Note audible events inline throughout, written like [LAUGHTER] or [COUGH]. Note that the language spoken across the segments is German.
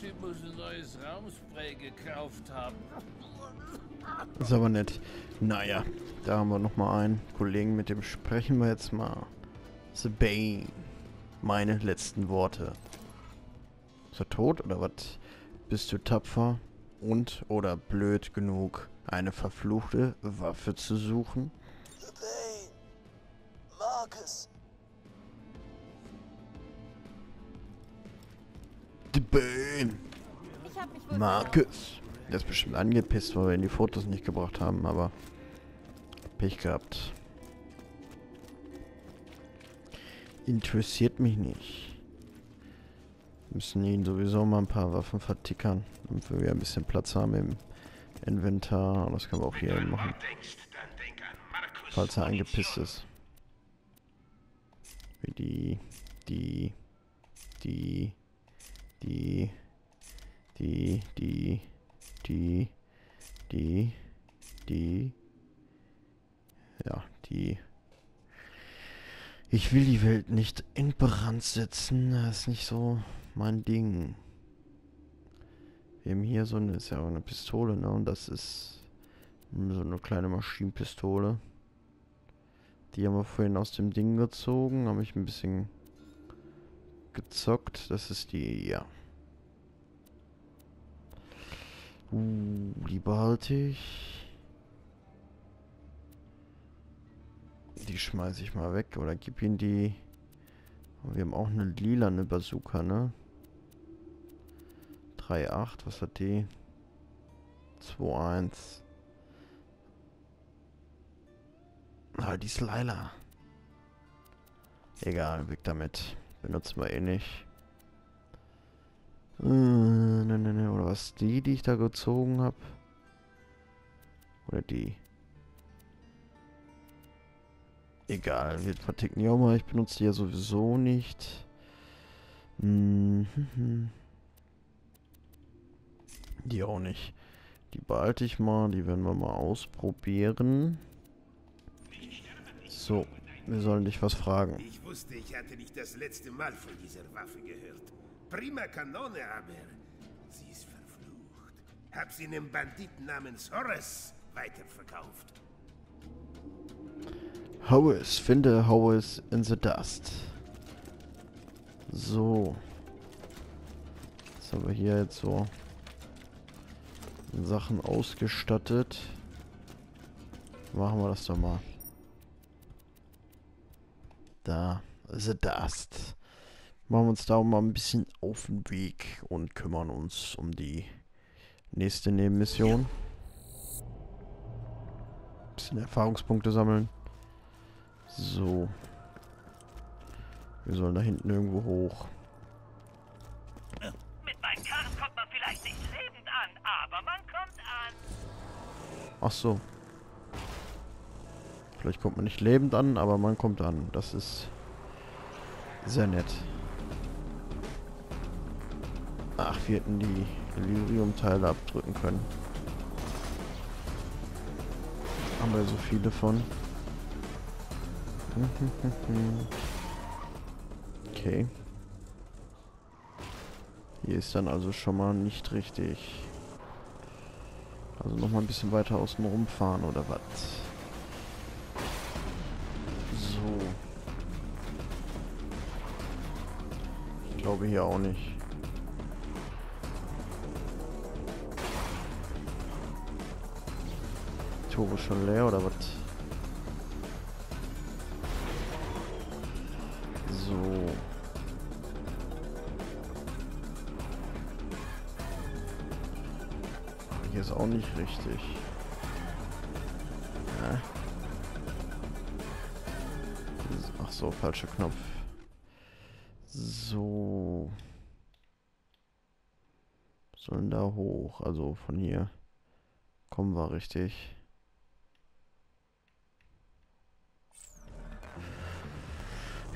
Typ muss ein neues Raumspray gekauft haben. Ist aber nett. Naja, da haben wir nochmal einen Kollegen, mit dem sprechen wir jetzt mal. The Bane. Meine letzten Worte. Ist er tot oder was? Bist du tapfer und oder blöd genug, eine verfluchte Waffe zu suchen? The Bane. Marcus. The Bane. Wohl Marcus. Der ist bestimmt angepisst, weil wir ihn die Fotos nicht gebracht haben, aber Pech gehabt. Interessiert mich nicht. Wir müssen ihn sowieso mal ein paar Waffen vertickern, damit wir wieder ein bisschen Platz haben im Inventar. Und das können wir auch hier an machen, Markus falls er angepisst ist. Wie die, die, die, die, die, die, die, die, die, ja, die. Ich will die Welt nicht in Brand setzen, das ist nicht so mein Ding. Wir haben hier so eine, ist ja auch eine Pistole, ne, und das ist so eine kleine Maschinenpistole. Die haben wir vorhin aus dem Ding gezogen, habe ich ein bisschen gezockt. Das ist die, ja. Uh, die behalte ich. Die schmeiße ich mal weg oder gib ihn die. Wir haben auch eine lilane Bazooka, ne? 3,8, was hat die? 2,1. Ah, die ist Lila. Egal, weg damit. Benutzen wir eh nicht. Äh, ne, ne, ne. Oder was? Die, die ich da gezogen habe? Oder die? Egal, wir verticken die auch mal. Ich benutze die ja sowieso nicht. Mhm. Die auch nicht. Die behalte ich mal. Die werden wir mal ausprobieren. So, wir sollen dich was fragen. Ich wusste, ich hatte nicht das letzte Mal von dieser Waffe gehört. Prima Kanone, aber sie ist verflucht. Hab sie einem Banditen namens Horace weiterverkauft. Howes, finde Howes in the Dust. So. Jetzt haben wir hier jetzt so Sachen ausgestattet. Machen wir das doch mal. Da, the Dust. Machen wir uns da mal ein bisschen auf den Weg und kümmern uns um die nächste Nebenmission. Bisschen Erfahrungspunkte sammeln. So. Wir sollen da hinten irgendwo hoch. Mit meinen Karren kommt man vielleicht nicht lebend an, aber man kommt an. Ach so. Vielleicht kommt man nicht lebend an, aber man kommt an. Das ist sehr nett. Ach, wir hätten die Delirium-Teile abdrücken können. Haben wir so viele von. [LAUGHS] Okay. Hier ist dann also schon mal nicht richtig. Also noch mal ein bisschen weiter außen rumfahren oder was? So. Ich glaube hier auch nicht. Turbo schon leer oder was? So. Hier ist auch nicht richtig. Ach so, falscher Knopf. So. Sollen da hoch. Also von hier kommen wir richtig.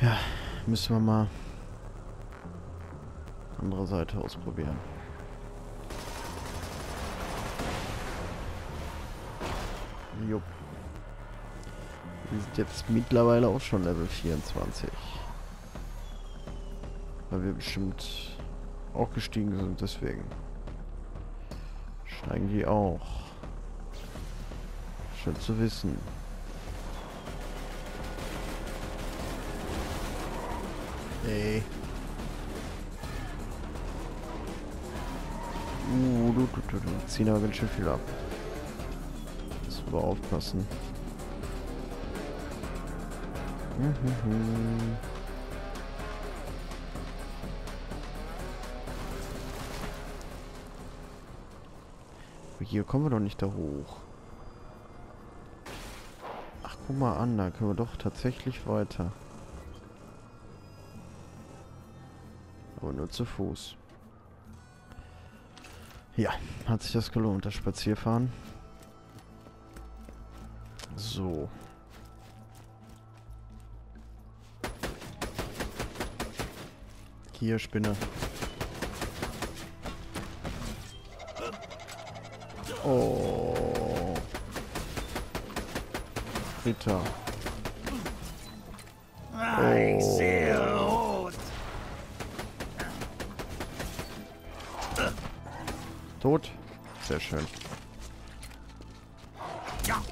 Ja, müssen wir mal andere Seite ausprobieren. Jupp. Wir sind jetzt mittlerweile auch schon Level 24. Weil wir bestimmt auch gestiegen sind, deswegen. Steigen die auch. Schön zu wissen. Ey. Uh, du, du, du, du. Ziehen aber ganz schön viel ab. Müssen wir aufpassen. Hier kommen wir doch nicht da hoch. Ach, guck mal an, da können wir doch tatsächlich weiter. Aber nur zu Fuß. Ja, hat sich das gelohnt, das Spazierfahren. So. Hier, Spinne. Oh. Ritter. Oh. Tot? Sehr schön. Ja,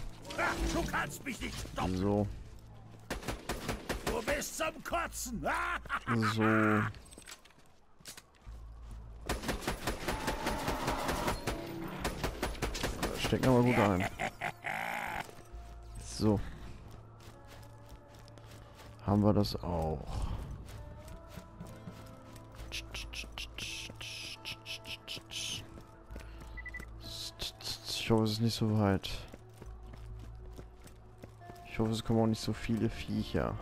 du kannst mich nicht stoppen. So. Du bist zum Kotzen. [LAUGHS] So. Stecken aber gut ein. So. Haben wir das auch. Hoffe, es ist nicht so weit. Ich hoffe, es kommen auch nicht so viele Viecher.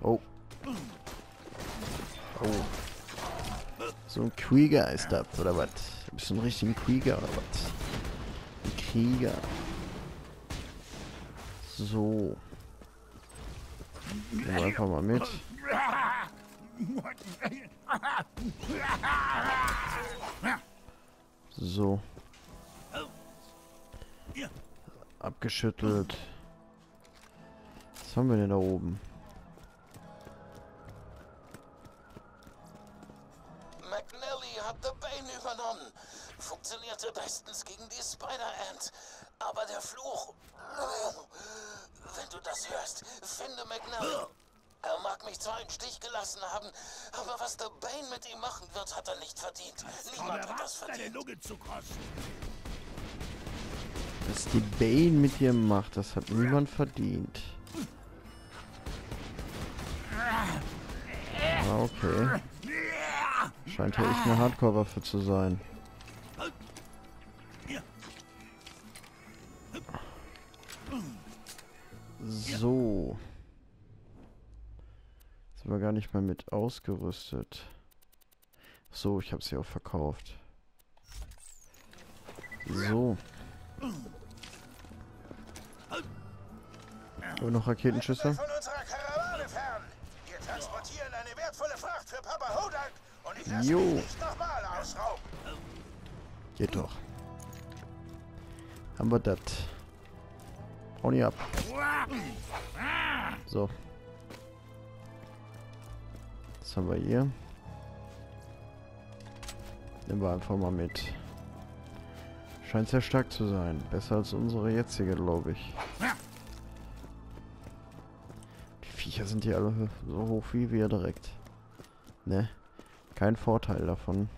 Oh. Oh. So ein Krieger ist das, oder was? Bist du ein richtiger Krieger, oder was? Ein Krieger. So. Nehmen wir einfach mal mit. [LAUGHS] So. Abgeschüttelt. Was haben wir denn da oben? McNally hat The Bane übernommen. Funktionierte bestens gegen die Spider-Ant. Aber der Fluch... Wenn du das hörst, finde McNally. Er mag mich zwar im Stich gelassen haben, aber was The Bane mit ihm machen wird, hat er nicht verdient. Niemand hat das deine verdient. Lunge zu kosten. Was die Bane mit dir macht, das hat niemand verdient. Ah, okay. Scheint ja echt eine Hardcore-Waffe zu sein. So. Sind wir gar nicht mal mit ausgerüstet. So, ich habe sie auch verkauft. So. Und noch Raketenschüsse? Fern. Wir ich lasse Jo. Geht doch. Haben wir das. Hau nie ab. So. Haben wir hier? Nehmen wir einfach mal mit. Scheint sehr stark zu sein. Besser als unsere jetzige, glaube ich. Die Viecher sind hier alle so hoch wie wir direkt. Ne? Kein Vorteil davon.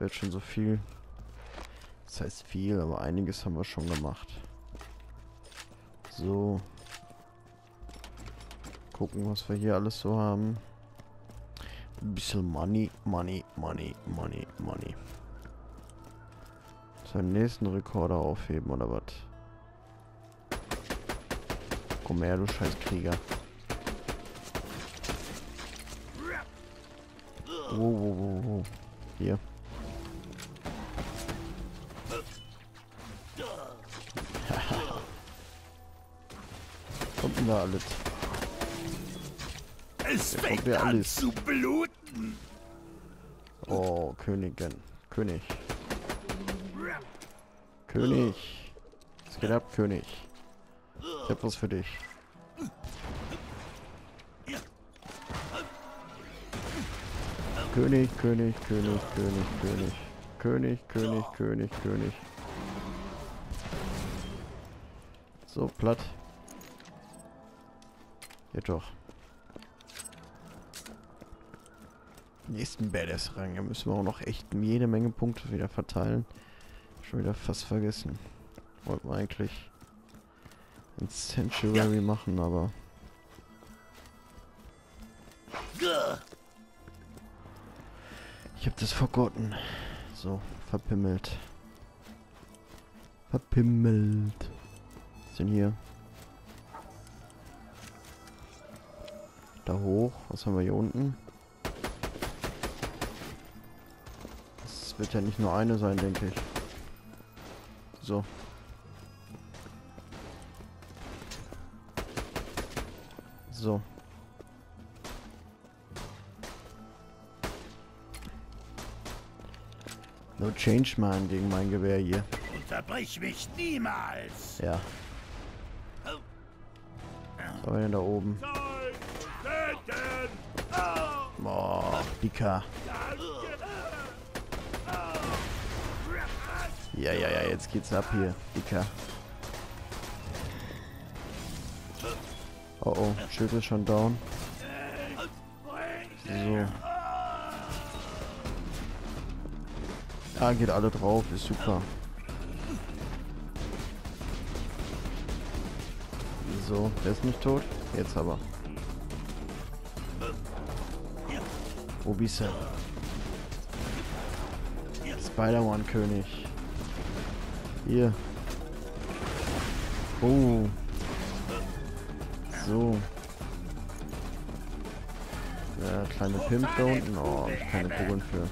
Wird schon so viel. Das heißt viel, aber einiges haben wir schon gemacht. So. Gucken, was wir hier alles so haben. Ein bisschen Money, Money, Money, Money, Money. Seinen nächsten Rekorder aufheben, oder was? Komm her, du scheiß Krieger. Wo, wo, wo, wo. Hier. [LAUGHS] Kommt denn da alles? Es fängt ja an alles. zu bluten. Oh, Königin. König. König. Was geht ab, König? Ich hab was für dich. König, König, König, König, König. König, König, König, König. So, platt. Geht doch. Nächsten Badass-Rang. Da müssen wir auch noch echt jede Menge Punkte wieder verteilen. Schon wieder fast vergessen. Wollten wir eigentlich ein Sanctuary machen, aber... Ich hab das vergotten. So, verpimmelt. Verpimmelt. Was ist denn hier? Da hoch. Was haben wir hier unten? Das wird ja nicht nur eine sein, denke ich. So. So. No change, man, gegen mein Gewehr hier. Unterbrich mich niemals! Ja. Was haben wir denn da oben? Boah, Dicker. Ja, ja, ja, jetzt geht's ab hier, Dicker. Oh oh, Schild ist schon down. So. Ah, geht alle drauf, ist super. So, der ist nicht tot. Jetzt aber. Wo bist du? Spider-Man-König. Hier. Oh. So. Der kleine Pimp da unten. Oh, keine Kugeln für.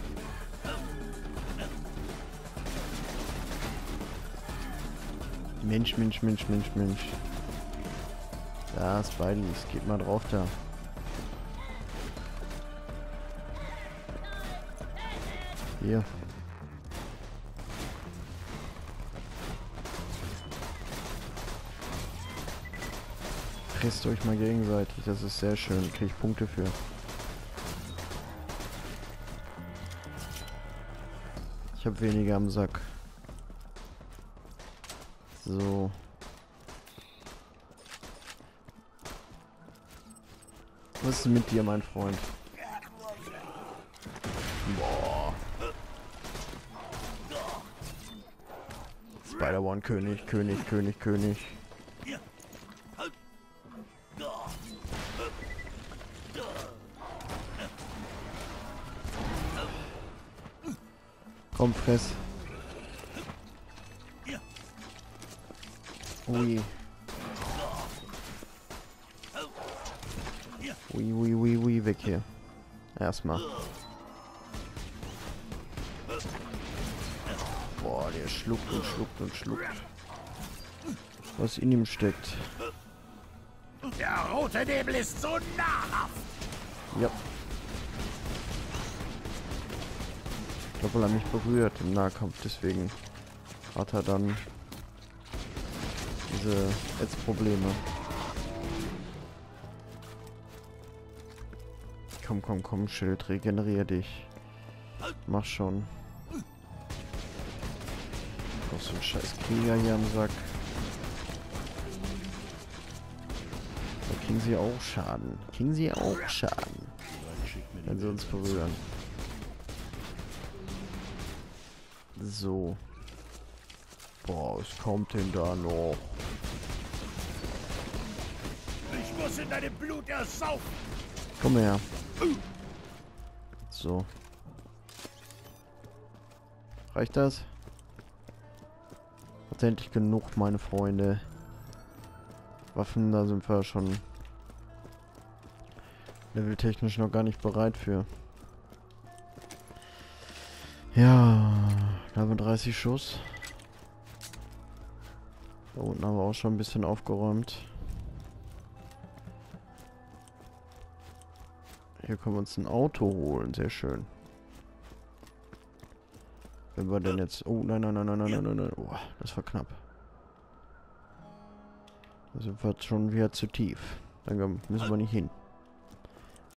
Mensch, Mensch, Mensch, Mensch, Mensch. Da, Spideys, geht mal drauf da. Hier. Fresst euch mal gegenseitig, das ist sehr schön. Kriege ich Punkte für. Ich habe weniger am Sack. So. Was ist mit dir, mein Freund? Spider-One König, König, König, König. Komm, fress. Ui. Ui, ui, ui, ui, weg hier. Erstmal. Boah, der schluckt und schluckt und schluckt. Was in ihm steckt. Der rote Nebel ist so nahrhaft! Ja. Ich glaube, weil er mich berührt im Nahkampf, deswegen hat er dann diese Ätzprobleme. Komm, komm, komm, Schild, regenerier dich. Mach schon. Noch so ein scheiß Krieger hier am Sack. Da kriegen sie auch Schaden. Kriegen sie auch Schaden. Wenn sie uns berühren. So. Boah, was kommt denn da noch? Ich muss in deinem Blut ersaufen! Komm her. So. Reicht das? Hat endlich genug, meine Freunde. Waffen, da sind wir schon leveltechnisch noch gar nicht bereit für. Ja, da haben wir 30 Schuss. Da unten haben wir auch schon ein bisschen aufgeräumt. Hier können wir uns ein Auto holen, sehr schön. Wenn wir denn jetzt... Oh, nein, nein, nein, nein, nein, nein, nein. Oh, das war knapp. Da sind wir schon wieder zu tief. Da müssen wir nicht hin.